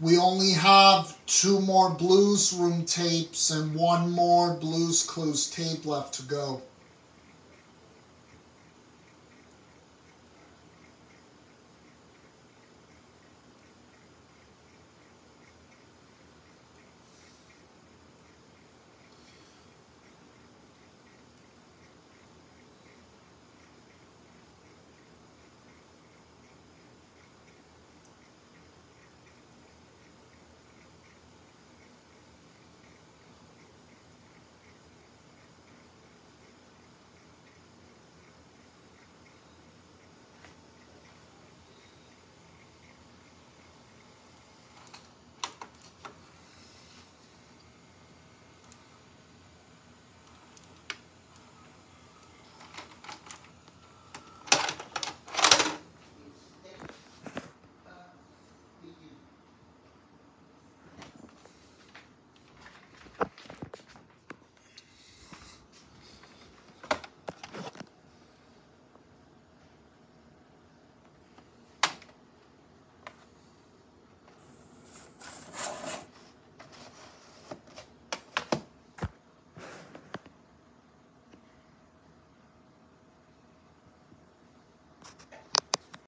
We only have two more Blues Room tapes and one more Blues Clues tape left to go.